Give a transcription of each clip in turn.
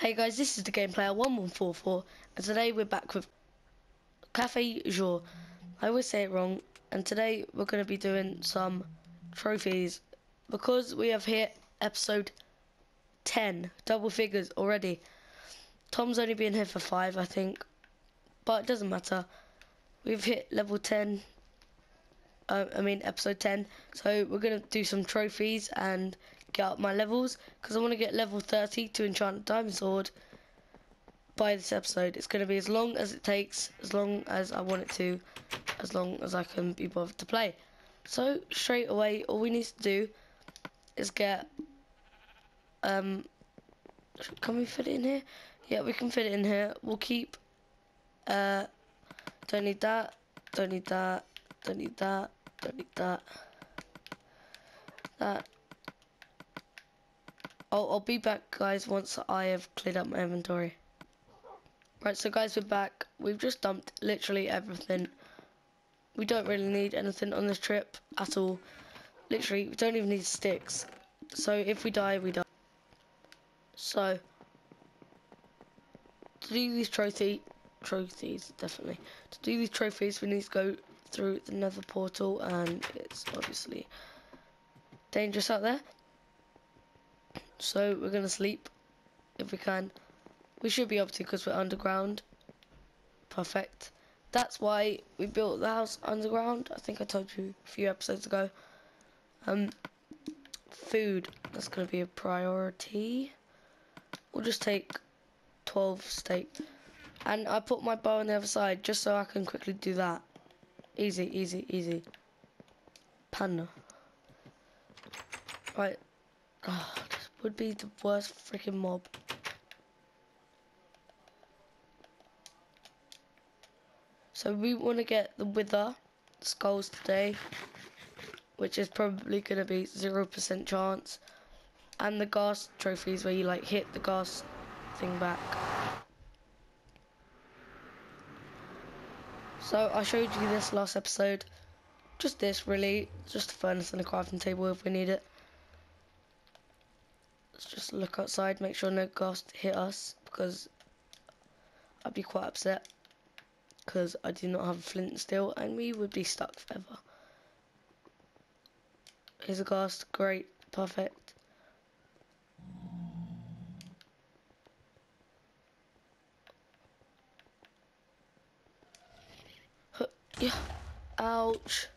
Hey guys, this is the Game Player 1144 and today we're back with Cafe Jour. I always say it wrong and today we're going to be doing some trophies because we have hit episode 10, double figures already. Tom's only been here for 5 I think, but it doesn't matter. We've hit level 10, uh, I mean episode 10, so we're going to do some trophies and get up my levels because I want to get level 30 to enchant diamond sword by this episode. It's going to be as long as it takes, as long as I want it to, as long as I can be bothered to play. So straight away, all we need to do is get. Um, can we fit it in here? Yeah, we can fit it in here. We'll keep. Uh, don't need that. Don't need that. Don't need that. Don't need that. That I'll, I'll be back, guys, once I have cleared up my inventory. Right, so guys, we're back. We've just dumped literally everything. We don't really need anything on this trip at all. Literally, we don't even need sticks. So if we die, we die. So, to do these trophy, trophies, definitely. To do these trophies, we need to go through the nether portal, and it's obviously dangerous out there. So we're gonna sleep if we can. We should be able to because we're underground. Perfect. That's why we built the house underground. I think I told you a few episodes ago. Um, food. That's gonna be a priority. We'll just take 12 steak. And I put my bow on the other side just so I can quickly do that. Easy, easy, easy. Panda. Right. Oh, would be the worst freaking mob. So we want to get the wither skulls today, which is probably going to be 0% chance. And the ghast trophies where you like hit the ghast thing back. So I showed you this last episode. Just this really, just a furnace and a crafting table if we need it. Let's just look outside, make sure no ghast hit us, because I'd be quite upset. Because I do not have a flint still, and we would be stuck forever. Here's a ghast, great, perfect. Yeah, ouch.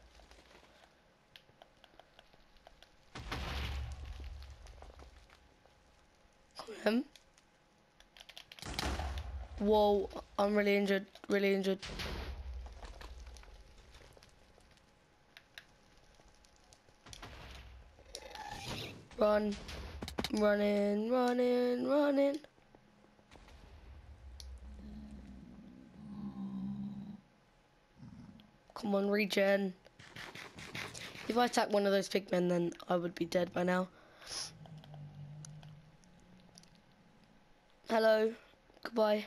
Him. Whoa, I'm really injured, really injured. Run, running, running, running. Come on, regen. If I attack one of those pigmen, then I would be dead by now. Hello. Goodbye.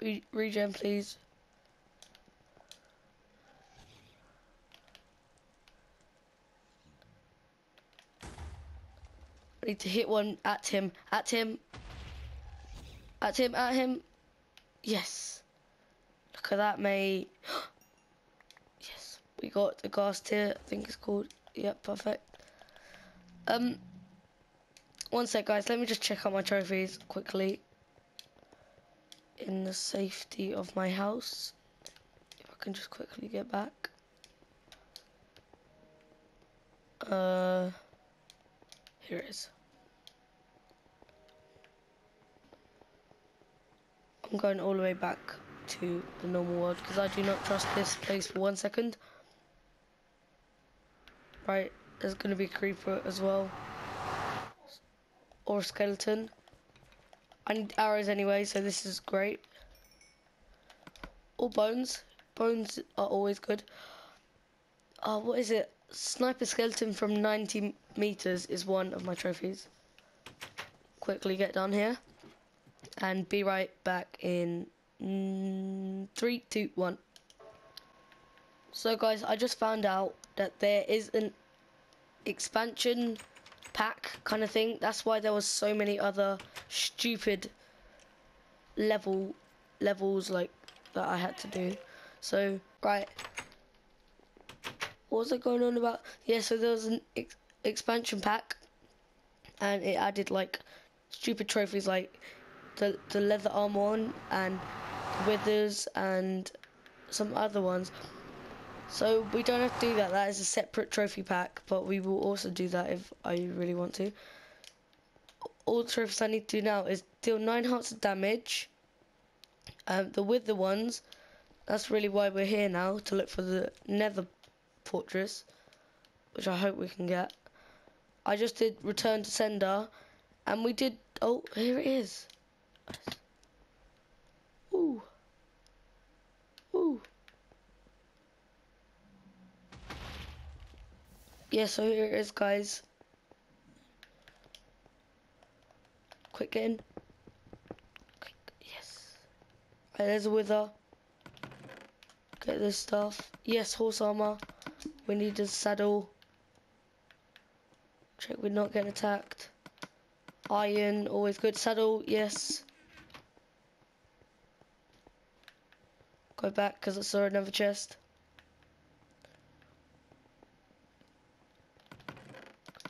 Re regen, please. I need to hit one at him. At him. At him. At him. Yes. Look at that, mate. yes. We got the ghast here. I think it's called. Yep, perfect. Um, one sec, guys. Let me just check out my trophies quickly. In the safety of my house. If I can just quickly get back. Uh, here it is. I'm going all the way back to the normal world because I do not trust this place for one second. Right, there's going to be a creeper as well or a skeleton. I need arrows anyway, so this is great. Or bones. Bones are always good. Oh, what is it? Sniper skeleton from 90 meters is one of my trophies. Quickly get done here. And be right back in mm, three, two, one. So guys, I just found out that there is an expansion pack kind of thing. That's why there was so many other stupid level levels like that I had to do. So right, what was I going on about? Yeah, so there was an ex expansion pack, and it added like stupid trophies like the the leather armor and withers and some other ones. So we don't have to do that. That is a separate trophy pack, but we will also do that if I really want to. All the trophies I need to do now is deal nine hearts of damage. Um, the wither ones, that's really why we're here now to look for the Nether fortress, which I hope we can get. I just did return to sender, and we did. Oh, here it is. Ooh. Yeah, so here it is, guys. Quick in. Quick, yes. Right, there's a wither. Get this stuff. Yes, horse armor. We need a saddle. Check we're not getting attacked. Iron, always good. Saddle, yes. Go back because I saw another chest.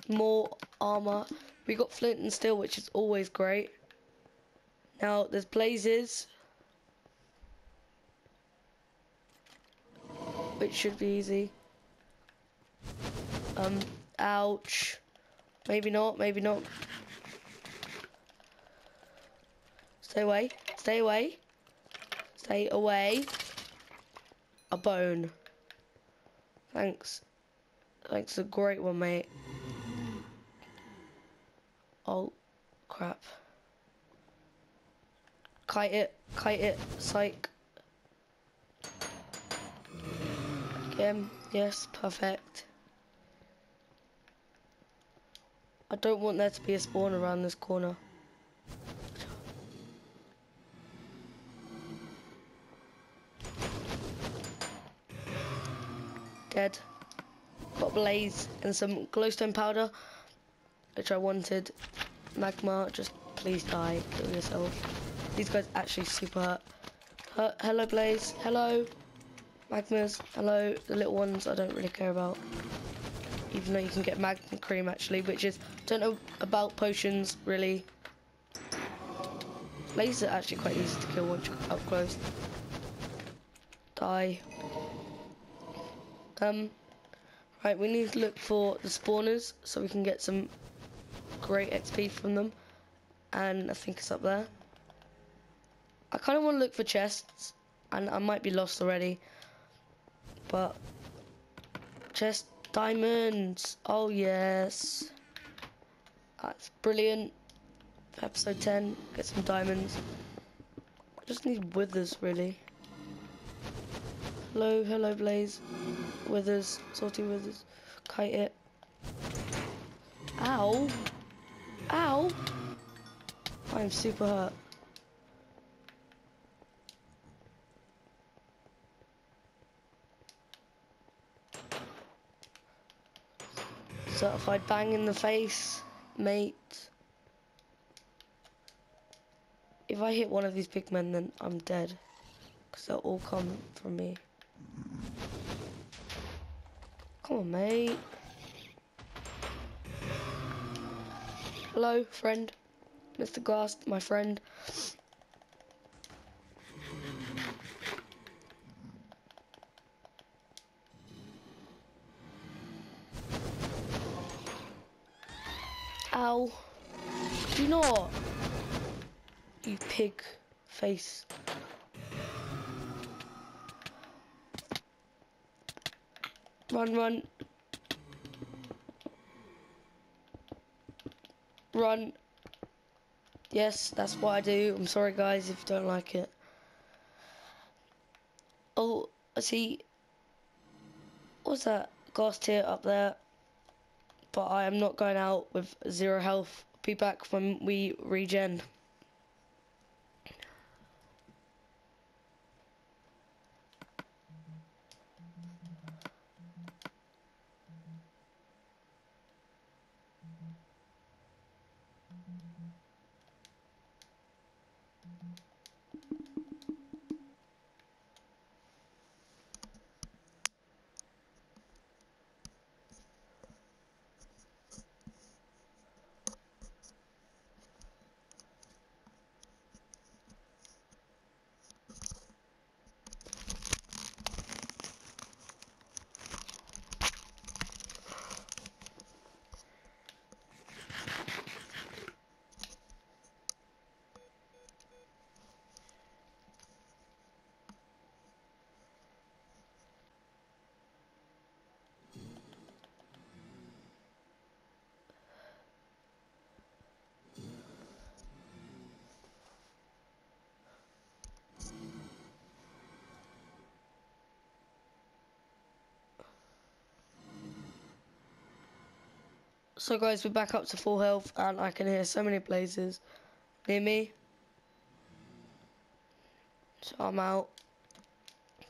More armor. We got flint and steel, which is always great. Now, there's blazes. Which should be easy. Um, ouch. Maybe not, maybe not. Stay away, stay away. Stay away. A bone. Thanks. Thanks, a great one, mate. Oh, crap. Kite it, kite it, psych. Again, yes, perfect. I don't want there to be a spawn around this corner. Dead. Got blaze and some glowstone powder, which I wanted. Magma, just please die, kill yourself. These guys actually super hurt. hurt. Hello Blaze, hello. Magmas, hello. The little ones I don't really care about. Even though you can get magma cream actually, which is, don't know about potions really. Blazes are actually quite easy to kill once you're up close. Die. Um, right, we need to look for the spawners so we can get some great XP from them. And I think it's up there. I kind of want to look for chests, and I might be lost already. But, chest diamonds. Oh, yes. That's brilliant. Episode 10, get some diamonds. I just need withers, really. Hello, hello, Blaze. Withers, salty withers. Kite it. Ow. Ow. I'm super hurt. Certified bang in the face, mate. If I hit one of these pigmen, then I'm dead. Because they'll all come from me. Come on, mate. Hello, friend. Mr. Glass, my friend. Ow. Do not. You pig face. Run, run. Run. Yes, that's what I do. I'm sorry, guys, if you don't like it. Oh, I see. What's that? Ghost here up there. But I am not going out with zero health. Be back when we regen. So guys, we're back up to full health and I can hear so many blazes near me. So I'm out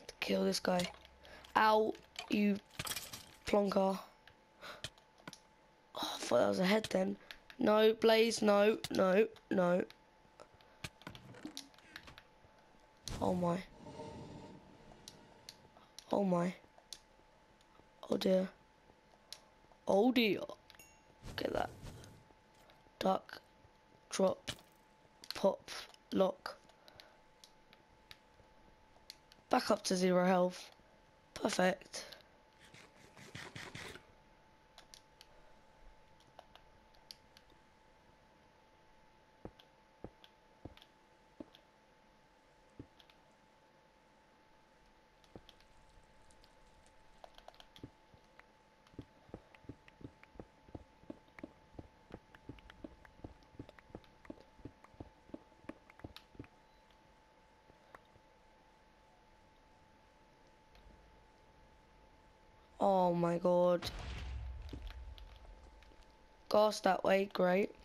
to kill this guy. Ow, you plonker. Oh, I thought that was a head then. No, Blaze, no, no, no. Oh my. Oh my. Oh dear. Oh dear. At that. Duck. Drop. Pop. Lock. Back up to zero health. Perfect. Oh my god. Ghast that way, great.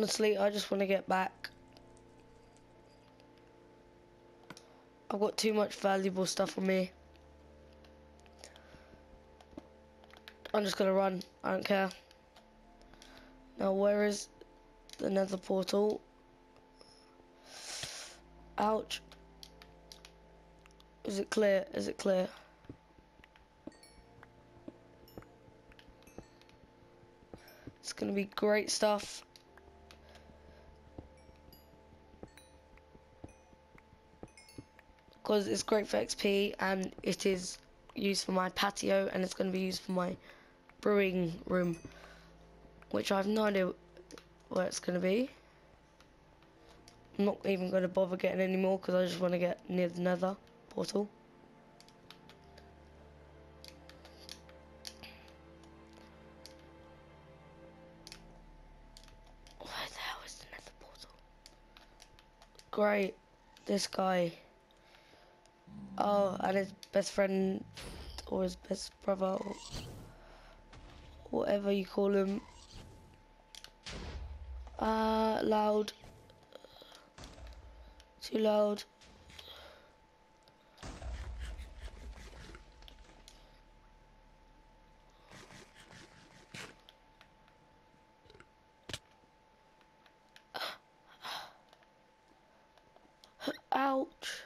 Honestly, I just want to get back. I've got too much valuable stuff on me. I'm just gonna run. I don't care. Now, where is the nether portal? Ouch. Is it clear? Is it clear? It's gonna be great stuff. Because it's great for XP and it is used for my patio and it's going to be used for my brewing room which I have no idea where it's going to be. I'm not even going to bother getting any more because I just want to get near the nether portal. Where the hell is the nether portal? Great, this guy. Oh, and his best friend or his best brother or whatever you call him. Uh, loud. Too loud. Ouch.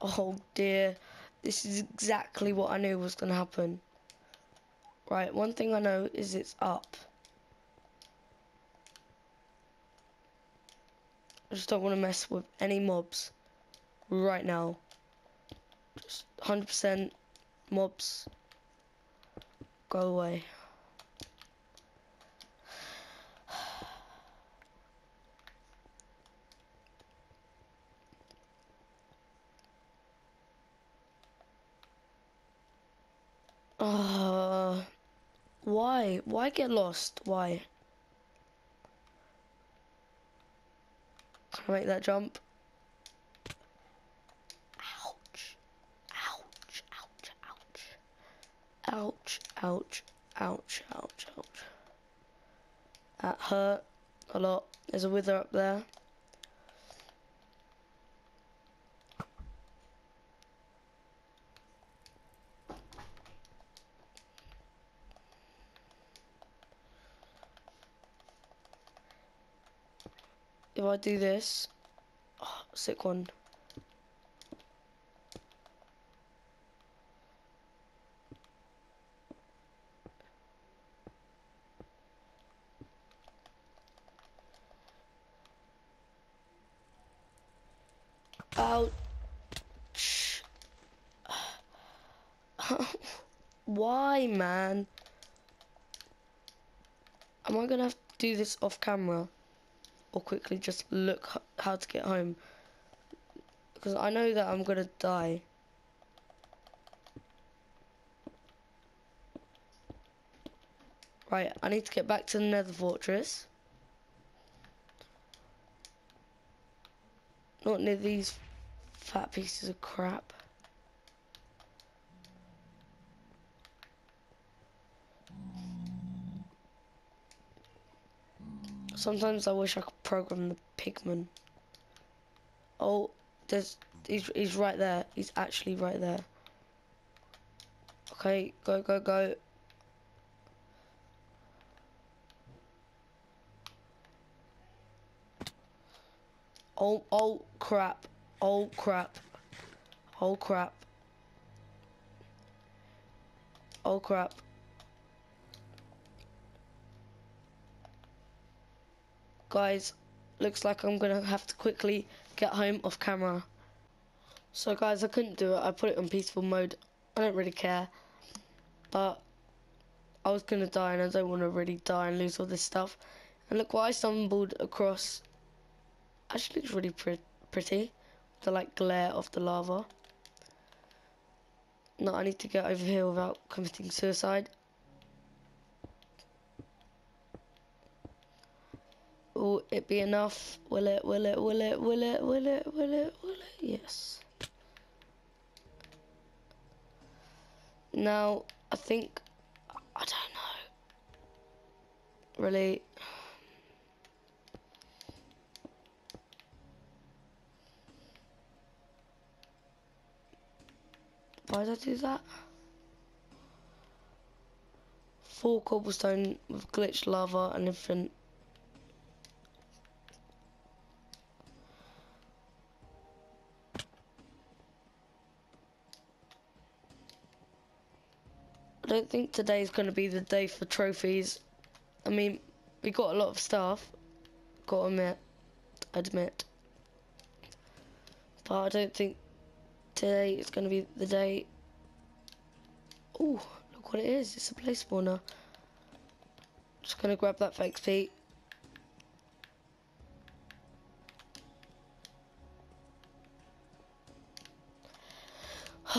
Oh dear. This is exactly what I knew was going to happen. Right, one thing I know is it's up. I just don't want to mess with any mobs right now. Just 100% mobs. Go away. Why? Why get lost? Why? Can I make that jump? Ouch. Ouch, ouch, ouch. Ouch, ouch, ouch, ouch, ouch. That hurt a lot. There's a wither up there. if I do this, oh, sick one. Ouch. Why, man? Am I gonna have to do this off camera? Or quickly just look how to get home? Because I know that I'm gonna die. Right, I need to get back to the nether fortress. Not near these fat pieces of crap. Sometimes I wish I could program the pigman. Oh, there's he's he's right there. He's actually right there. Okay, go go go. Oh oh crap. Oh crap. Oh crap. Oh crap. Guys, looks like I'm gonna have to quickly get home off camera. So guys, I couldn't do it. I put it on peaceful mode. I don't really care. But I was gonna die and I don't want to really die and lose all this stuff. And look what I stumbled across. Actually looks really pre pretty. The like glare of the lava. No, I need to get over here without committing suicide. Will it be enough? Will it, will it, will it, will it, will it, will it, will it? Yes. Now, I think, I don't know. Really. Why did I do that? Four cobblestone with glitched lava and everything. I don't think today's going to be the day for trophies. I mean, we got a lot of stuff. Got to admit, admit. But I don't think today is going to be the day. Oh, look what it is. It's a blaze spawner. Just going to grab that for XP.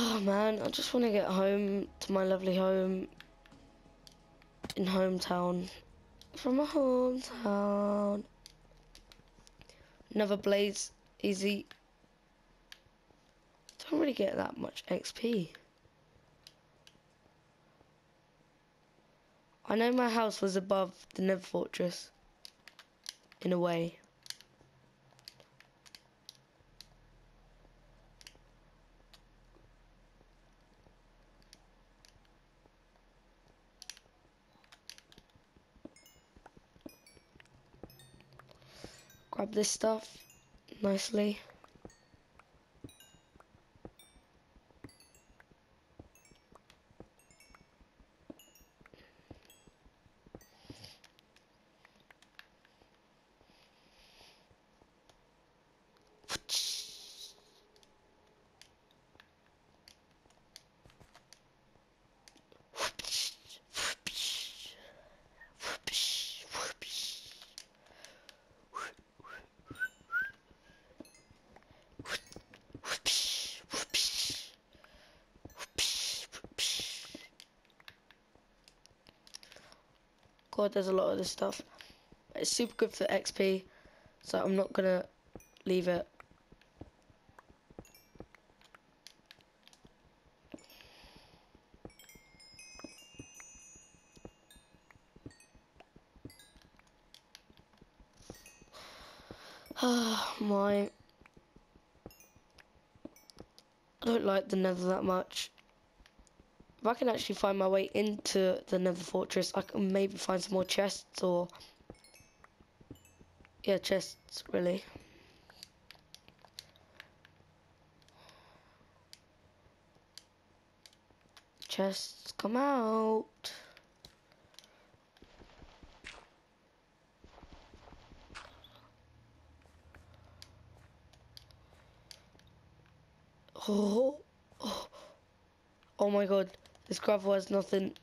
Oh man, I just want to get home to my lovely home in hometown. From my hometown. Another blaze, easy. Don't really get that much XP. I know my house was above the Nether Fortress. In a way. This stuff nicely. God, there's a lot of this stuff. It's super good for XP, so I'm not gonna leave it. Ah, my. I don't like the nether that much. If I can actually find my way into the nether fortress, I can maybe find some more chests or... Yeah, chests, really. Chests, come out. Oh, oh, oh my god. This gravel has nothing.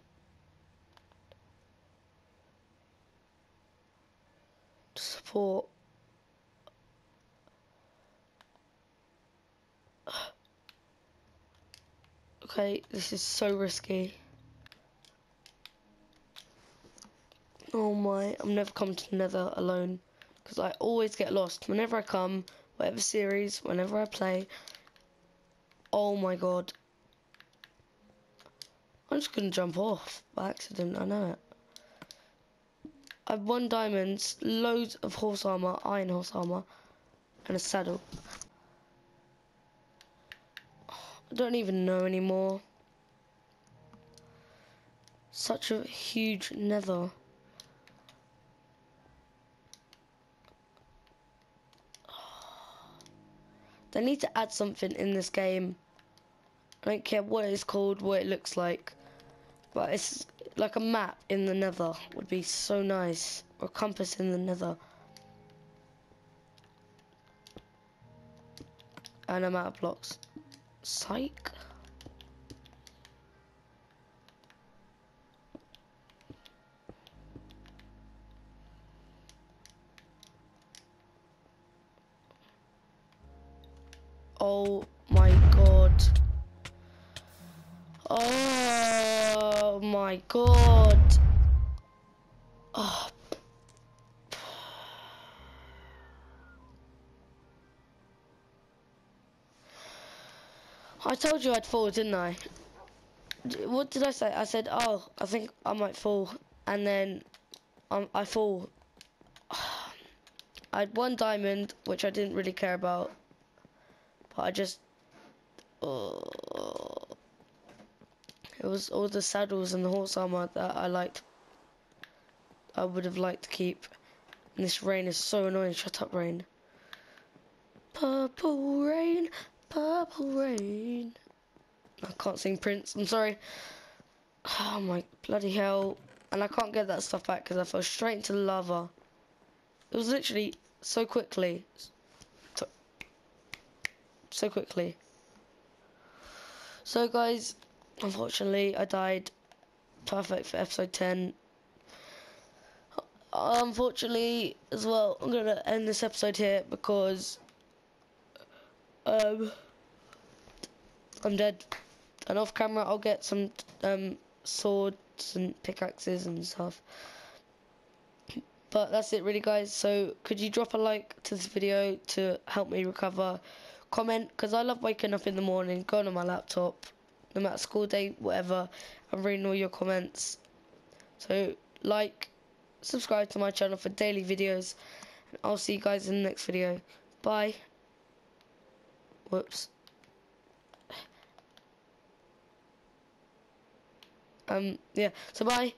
to Support. Okay, this is so risky. Oh my, I'm never come to Nether alone. Because I always get lost. Whenever I come, whatever series, whenever I play. Oh my god. I'm just gonna jump off by accident, I know it. I've one diamonds, loads of horse armor, iron horse armor, and a saddle. I don't even know anymore. Such a huge nether. They need to add something in this game. I don't care what it's called, what it looks like. But it's like a map in the nether would be so nice. Or compass in the nether. And I'm out of blocks. Psych. Oh my god. Oh my god. Oh. I told you I'd fall, didn't I? What did I say? I said, oh, I think I might fall. And then um, I fall. I had one diamond, which I didn't really care about. But I just... Uh, it was all the saddles and the horse armor that I liked. I would have liked to keep. And this rain is so annoying. Shut up, rain. Purple rain, purple rain. I can't sing Prince. I'm sorry. Oh my bloody hell. And I can't get that stuff back because I fell straight into lava. It was literally so quickly. So quickly. So guys, unfortunately I died. Perfect for episode 10. Unfortunately, as well, I'm gonna end this episode here because um I'm dead. And off camera, I'll get some um swords and pickaxes and stuff. But that's it, really, guys. So could you drop a like to this video to help me recover? Comment because I love waking up in the morning, going on my laptop, no matter school day, whatever. I'm reading all your comments. So like subscribe to my channel for daily videos. And I'll see you guys in the next video. Bye. Whoops. Um, yeah, so bye.